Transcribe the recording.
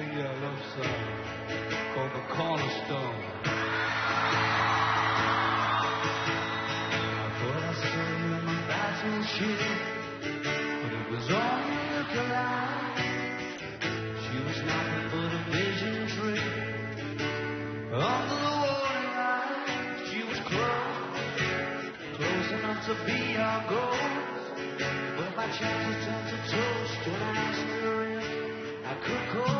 for you a love song called The uh, Cornerstone. I thought I saw you in my battleship, but it was only a collide. She was nothing but a vision dream under the warning light. She was close, close enough to be our goal. But my chances turned to toast when I asked her if I could call.